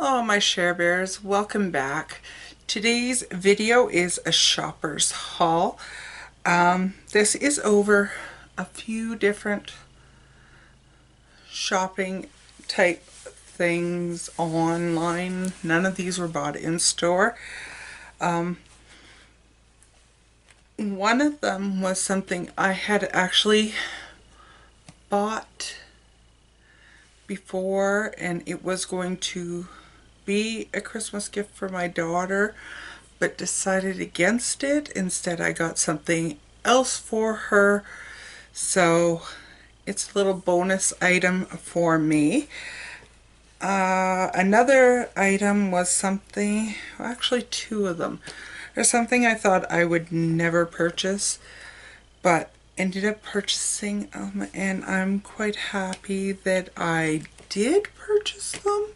Oh, my SherBears, welcome back. Today's video is a shopper's haul. Um, this is over a few different shopping type things online. None of these were bought in store. Um, one of them was something I had actually bought before and it was going to be a Christmas gift for my daughter but decided against it. Instead I got something else for her so it's a little bonus item for me. Uh, another item was something, actually two of them. or something I thought I would never purchase, but ended up purchasing them, and I'm quite happy that I did purchase them.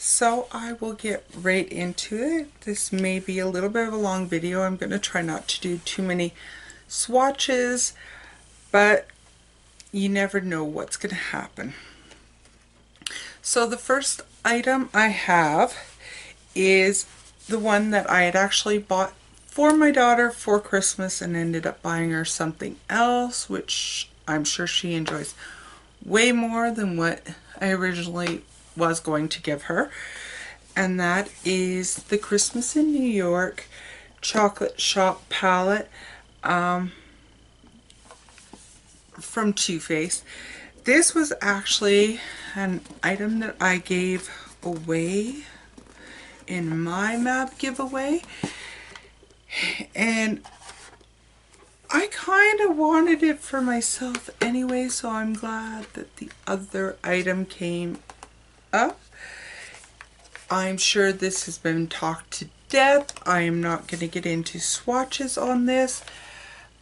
So I will get right into it. This may be a little bit of a long video. I'm going to try not to do too many swatches, but you never know what's going to happen. So the first item I have is the one that I had actually bought for my daughter for Christmas and ended up buying her something else, which I'm sure she enjoys way more than what I originally was going to give her. And that is the Christmas in New York Chocolate Shop palette um, from Too Faced. This was actually an item that I gave away in my MAB giveaway. And I kind of wanted it for myself anyway, so I'm glad that the other item came up. I'm sure this has been talked to death. I am not going to get into swatches on this.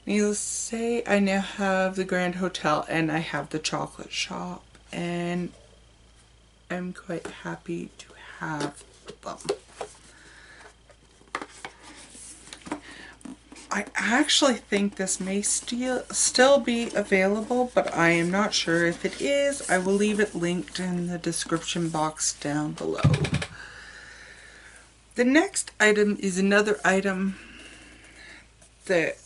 Needless to say, I now have the Grand Hotel and I have the chocolate shop and I'm quite happy to have them. I actually think this may still still be available, but I am not sure if it is. I will leave it linked in the description box down below. The next item is another item that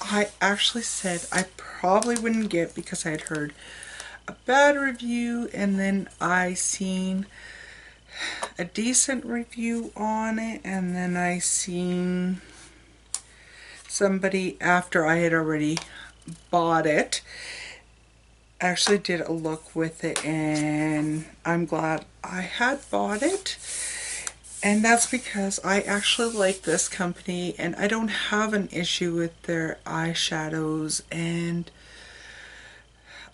I actually said I probably wouldn't get because I had heard a bad review and then I seen a decent review on it and then I seen somebody after I had already bought it. Actually did a look with it and I'm glad I had bought it. And that's because I actually like this company and I don't have an issue with their eyeshadows. And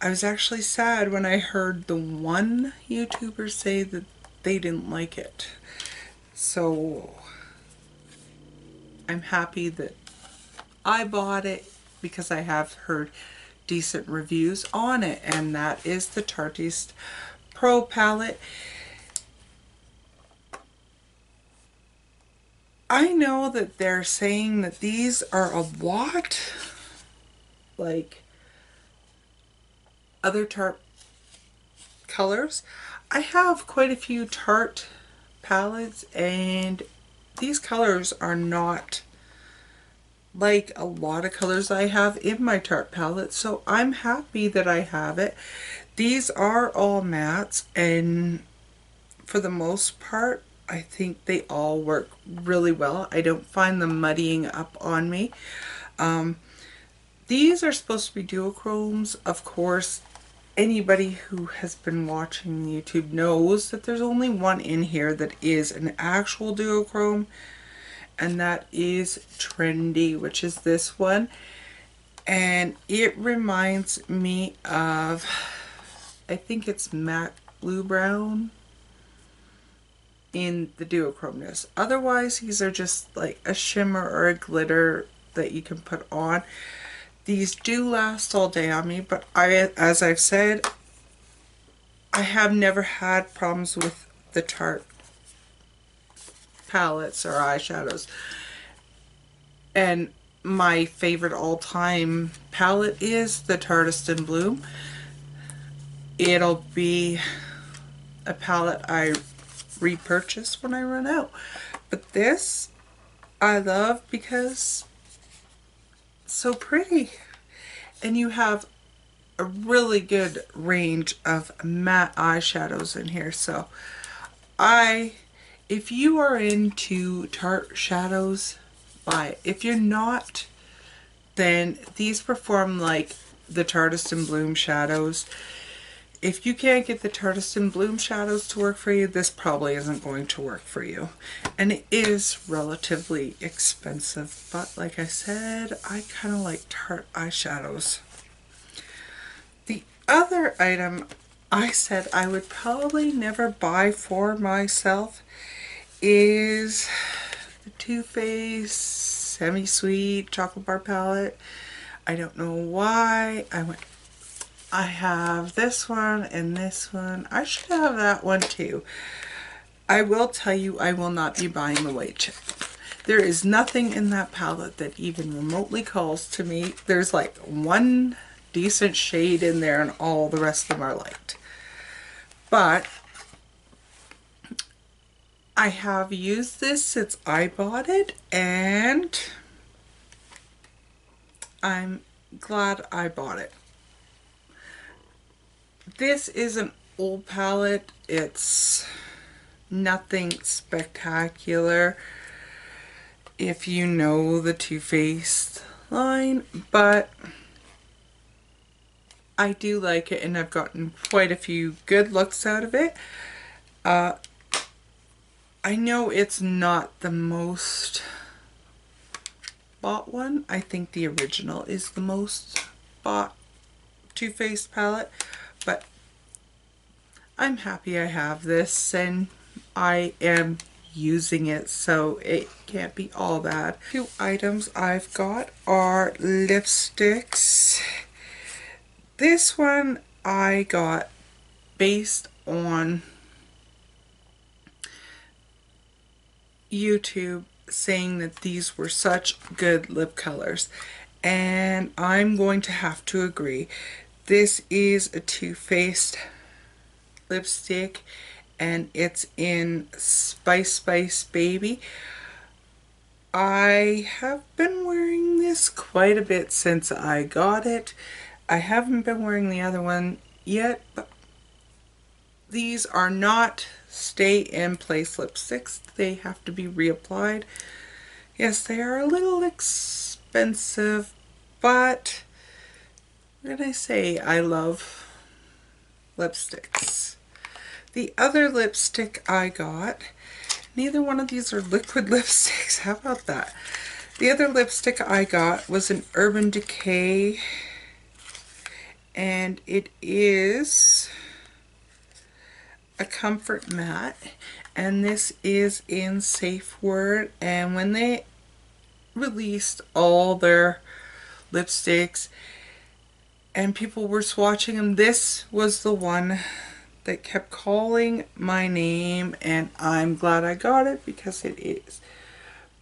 I was actually sad when I heard the one YouTuber say that they didn't like it. So I'm happy that I bought it because I have heard decent reviews on it and that is the Tarteist Pro palette. I know that they're saying that these are a lot like other Tarte colors. I have quite a few Tarte palettes and these colors are not like a lot of colors I have in my Tarte palette so I'm happy that I have it. These are all mattes and for the most part I think they all work really well. I don't find them muddying up on me. Um, these are supposed to be duochromes. Of course, anybody who has been watching YouTube knows that there's only one in here that is an actual duochrome and that is Trendy, which is this one. And it reminds me of, I think it's matte blue brown in the duochromeness. Otherwise, these are just like a shimmer or a glitter that you can put on. These do last all day on me, but I, as I've said, I have never had problems with the Tarte palettes or eyeshadows. And my favorite all-time palette is the Tarteist in Bloom. It'll be a palette I repurchase when I run out. But this I love because so pretty. And you have a really good range of matte eyeshadows in here. So I, if you are into Tarte shadows, buy it. If you're not, then these perform like the Tarteist and Bloom shadows. If you can't get the Tarteist and Bloom shadows to work for you, this probably isn't going to work for you. And it is relatively expensive, but like I said, I kind of like Tarte eyeshadows. The other item I said I would probably never buy for myself is the Too Faced Semi-Sweet Chocolate Bar Palette. I don't know why. I went I have this one and this one. I should have that one too. I will tell you I will not be buying the white chip. There is nothing in that palette that even remotely calls to me. There's like one decent shade in there and all the rest of them are light. But I have used this since I bought it and I'm glad I bought it. This is an old palette. It's nothing spectacular if you know the Too Faced line, but I do like it and I've gotten quite a few good looks out of it. Uh, I know it's not the most bought one. I think the original is the most bought Too Faced palette, but I'm happy I have this and I am using it so it can't be all bad. Two items I've got are lipsticks. This one I got based on YouTube saying that these were such good lip colors and I'm going to have to agree. This is a Too Faced lipstick and it's in Spice Spice Baby. I have been wearing this quite a bit since I got it. I haven't been wearing the other one yet, but these are not stay in place lipsticks. They have to be reapplied. Yes, they are a little expensive, but what did I say? I love lipsticks. The other lipstick I got, neither one of these are liquid lipsticks. How about that? The other lipstick I got was an Urban Decay and it is a comfort matte and this is in Safeword and when they released all their lipsticks and people were swatching them this was the one that kept calling my name and I'm glad I got it because it is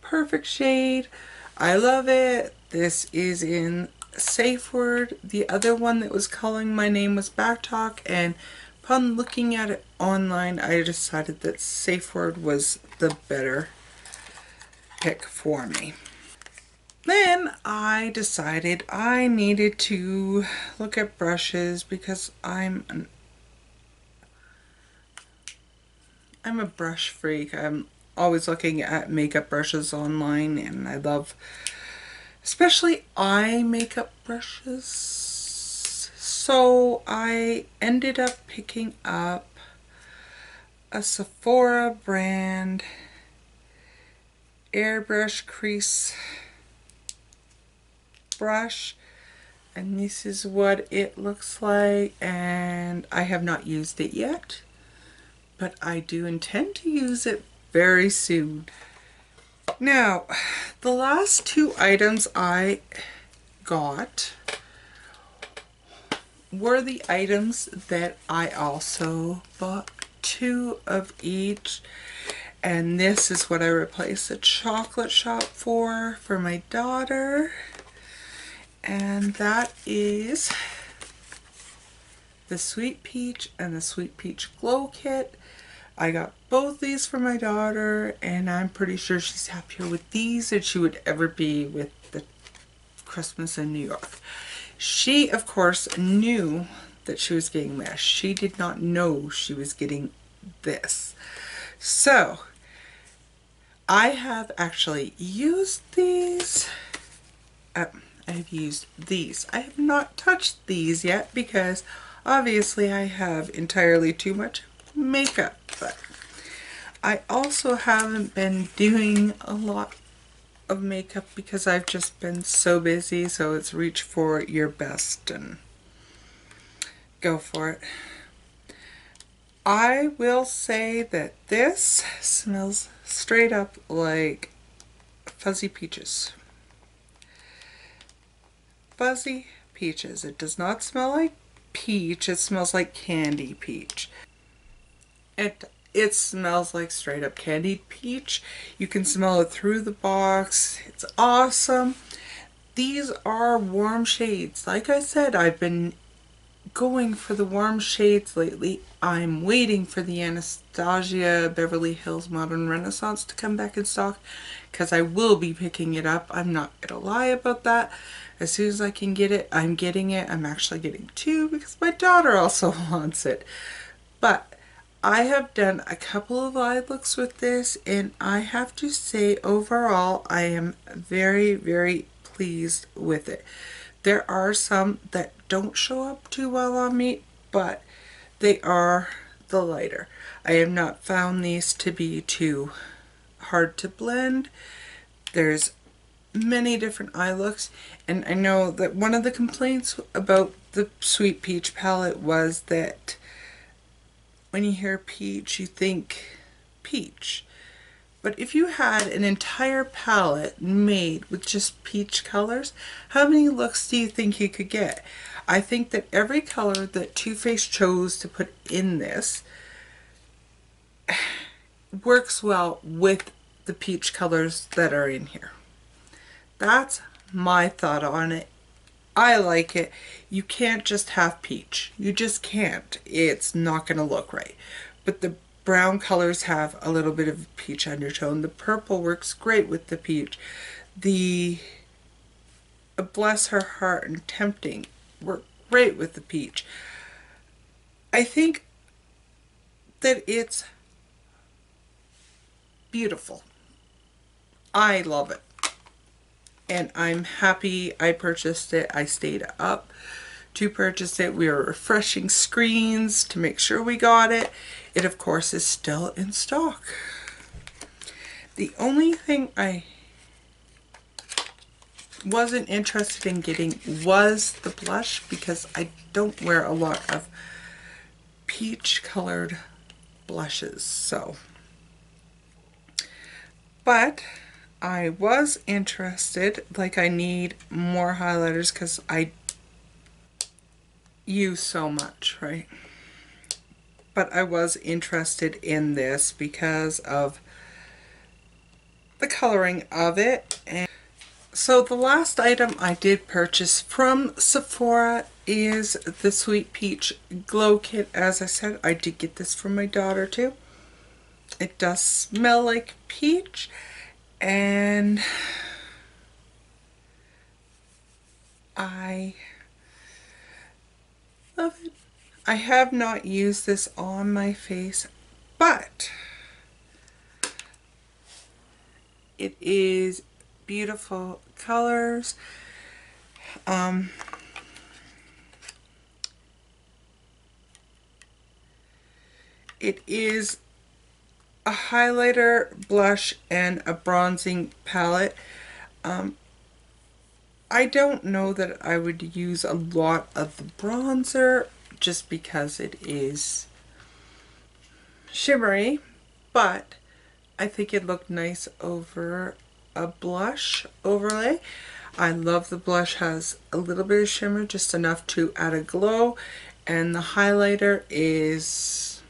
perfect shade. I love it. This is in Safeword the other one that was calling my name was Backtalk and Upon looking at it online, I decided that Safeword was the better pick for me. Then I decided I needed to look at brushes because I'm an I'm a brush freak. I'm always looking at makeup brushes online and I love especially eye makeup brushes so I ended up picking up a Sephora brand airbrush crease brush and this is what it looks like and I have not used it yet but I do intend to use it very soon. Now the last two items I got were the items that I also bought two of each and this is what I replaced the chocolate shop for for my daughter and that is the Sweet Peach and the Sweet Peach Glow Kit. I got both these for my daughter and I'm pretty sure she's happier with these than she would ever be with the Christmas in New York. She, of course, knew that she was getting this. She did not know she was getting this. So, I have actually used these. Uh, I have used these. I have not touched these yet because obviously I have entirely too much makeup. I also haven't been doing a lot of makeup because I've just been so busy. So it's reach for your best and go for it. I will say that this smells straight up like fuzzy peaches. Fuzzy peaches. It does not smell like peach. It smells like candy peach. It it smells like straight up candied peach. You can smell it through the box. It's awesome. These are warm shades. Like I said, I've been going for the warm shades lately. I'm waiting for the Anastasia Beverly Hills Modern Renaissance to come back in stock because I will be picking it up. I'm not going to lie about that. As soon as I can get it, I'm getting it. I'm actually getting two because my daughter also wants it. But I have done a couple of eye looks with this and I have to say overall I am very, very pleased with it. There are some that don't show up too well on me, but they are the lighter. I have not found these to be too hard to blend. There's many different eye looks and I know that one of the complaints about the Sweet Peach palette was that when you hear peach you think peach but if you had an entire palette made with just peach colors, how many looks do you think you could get? I think that every color that Too Faced chose to put in this works well with the peach colors that are in here. That's my thought on it. I like it. You can't just have peach. You just can't. It's not going to look right. But the brown colors have a little bit of peach undertone. The purple works great with the peach. The uh, Bless Her Heart and Tempting work great with the peach. I think that it's beautiful. I love it. And I'm happy I purchased it. I stayed up to purchase it. We were refreshing screens to make sure we got it. It, of course, is still in stock. The only thing I wasn't interested in getting was the blush because I don't wear a lot of peach colored blushes. So, but I was interested, like I need more highlighters because I use so much, right? But I was interested in this because of the coloring of it. And so the last item I did purchase from Sephora is the Sweet Peach Glow Kit. As I said, I did get this for my daughter too. It does smell like peach and I love it. I have not used this on my face, but it is beautiful colors. Um, it is a highlighter, blush, and a bronzing palette. Um, I don't know that I would use a lot of the bronzer just because it is shimmery, but I think it looked nice over a blush overlay. I love the blush has a little bit of shimmer, just enough to add a glow, and the highlighter is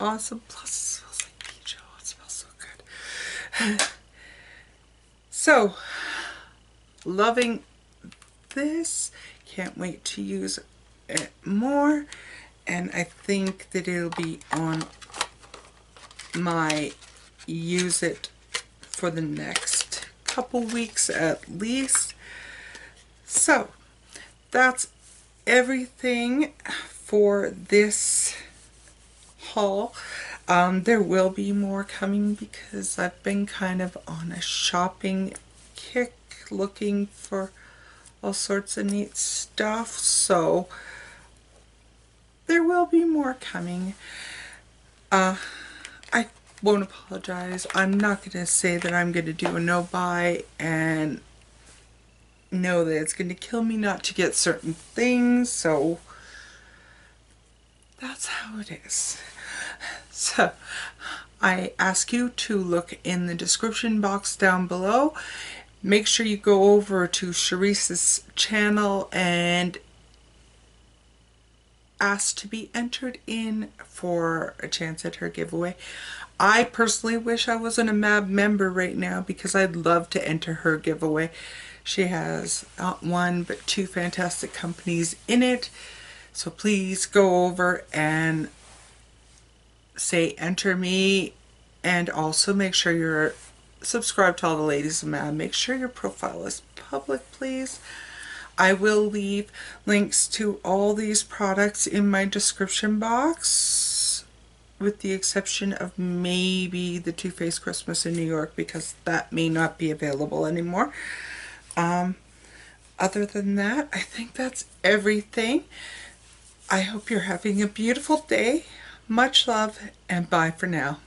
awesome. Plus it smells like peach. Oh, it smells so good. so, loving this. Can't wait to use it more. And I think that it'll be on my use it for the next couple weeks at least. So that's everything for this haul. Um, there will be more coming because I've been kind of on a shopping kick looking for all sorts of neat stuff. So there will be more coming. Uh, I won't apologize. I'm not going to say that I'm going to do a no buy and know that it's going to kill me not to get certain things. So that's how it is. So I ask you to look in the description box down below. Make sure you go over to Cherise's channel and ask to be entered in for a chance at her giveaway. I personally wish I wasn't a MAB member right now because I'd love to enter her giveaway. She has not one but two fantastic companies in it. So please go over and say enter me and also make sure you're subscribed to all the ladies MAB. Make sure your profile is public please. I will leave links to all these products in my description box with the exception of maybe the Too Faced Christmas in New York because that may not be available anymore. Um, other than that, I think that's everything. I hope you're having a beautiful day. Much love and bye for now.